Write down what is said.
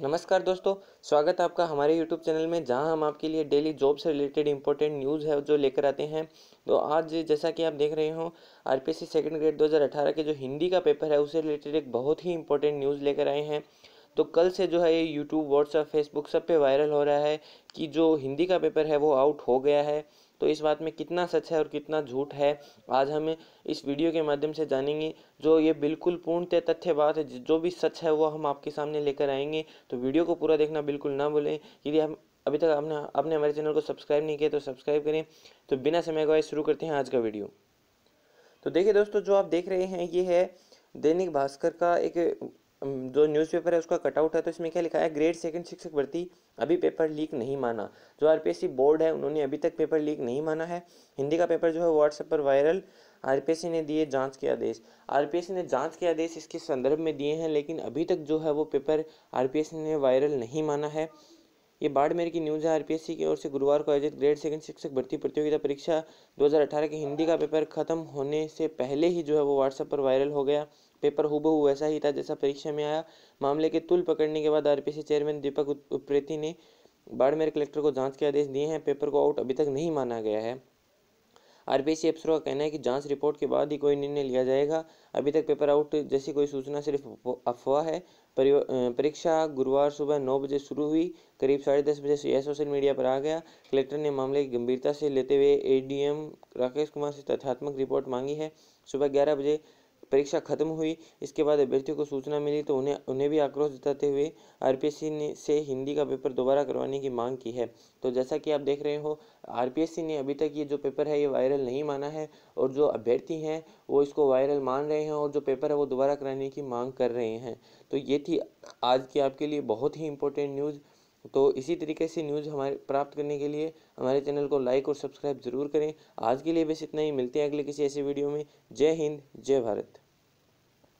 नमस्कार दोस्तों, स्वागत है आपका हमारे यूट्यूब चैनल में, जहाँ हम आपके लिए डेली जॉब से रिलेटेड इंपॉर्टेंट न्यूज़ है जो लेकर आते हैं। तो आज जैसा कि आप देख रहे हो आर आरपीएससी सेकंड ग्रेड 2018 के जो हिंदी का पेपर है, उससे रिलेटेड एक बहुत ही इंपॉर्टेंट न्यूज़ लेकर आए हैं। तो कल से जो है ये यूट्यूब व्हाट्सअप फेसबुक सब पे वायरल हो रहा है कि जो हिंदी का पेपर है वो आउट हो गया है। तो इस बात में कितना सच है और कितना झूठ है, आज हम इस वीडियो के माध्यम से जानेंगे। जो ये बिल्कुल पूर्णतः तथ्य बात है, जो भी सच है वो हम आपके सामने लेकर आएँगे। तो वीडियो को पूरा देखना बिल्कुल ना भूलें। यदि हम, अभी तक आपने आपने हमारे चैनल को सब्सक्राइब नहीं किया तो सब्सक्राइब करें। तो बिना समय गवाए शुरू करते हैं आज का वीडियो तो देखिए दोस्तों, जो आप देख रहे हैं, ये है दैनिक भास्कर का एक जो न्यूज़पेपर है, उसका कटआउट है तो इसमें क्या लिखा है? ग्रेड सेकंड शिक्षक भर्ती, अभी पेपर लीक नहीं माना। जो आरपीएससी बोर्ड है, उन्होंने अभी तक पेपर लीक नहीं माना है। हिंदी का पेपर जो है व्हाट्सएप पर वायरल आरपीएससी ने दिए जाँच के आदेश। आरपीएससी ने जाँच के आदेश इसके संदर्भ में दिए हैं, लेकिन अभी तक जो है, वो पेपर आरपीएससी ने वायरल नहीं माना है। ये बाड़मेर की न्यूज़ है, आरपीएससी की ओर से गुरुवार को आयोजित ग्रेड सेकंड शिक्षक भर्ती प्रतियोगिता परीक्षा 2018 के हिंदी का पेपर खत्म होने से पहले ही जो है वो व्हाट्सएप पर वायरल हो गया। पेपर हुबहू वैसा ही था जैसा परीक्षा में आया। मामले के तुल पकड़ने के बाद आरपीएससी चेयरमैन दीपक उप्रेती ने बाड़मेर कलेक्टर को जाँच के आदेश दिए हैं। पेपर को आउट अभी तक नहीं माना गया है। आरपीसी अफसरों का कहना है कि जाँच रिपोर्ट के बाद ही कोई निर्णय लिया जाएगा। अभी तक पेपर आउट जैसी कोई सूचना सिर्फ़ अफवाह है। परीक्षा गुरुवार सुबह नौ बजे शुरू हुई। करीब साढ़े दस बजे से यह सोशल मीडिया पर आ गया। कलेक्टर ने मामले की गंभीरता से लेते हुए एडीएम राकेश कुमार से तथ्यात्मक रिपोर्ट मांगी है। सुबह ग्यारह बजे परीक्षा खत्म हुई। इसके बाद अभ्यर्थियों को सूचना मिली तो उन्हें उन्हें भी आक्रोश जताते हुए आरपीएससी ने, से हिंदी का पेपर दोबारा करवाने की मांग की है। तो जैसा कि आप देख रहे हो, आरपीएससी ने अभी तक ये जो पेपर है, ये वायरल नहीं माना है और जो अभ्यर्थी हैं, वो इसको वायरल मान रहे हैं और जो पेपर है, वो दोबारा कराने की मांग कर रहे हैं। तो ये थी आज की आपके लिए बहुत ही इंपॉर्टेंट न्यूज़ तो इसी तरीके से न्यूज़ हमारे प्राप्त करने के लिए हमारे चैनल को लाइक और सब्सक्राइब ज़रूर करें। आज के लिए बस इतना ही। मिलते हैं अगले किसी ऐसे वीडियो में। जय हिंद, जय भारत।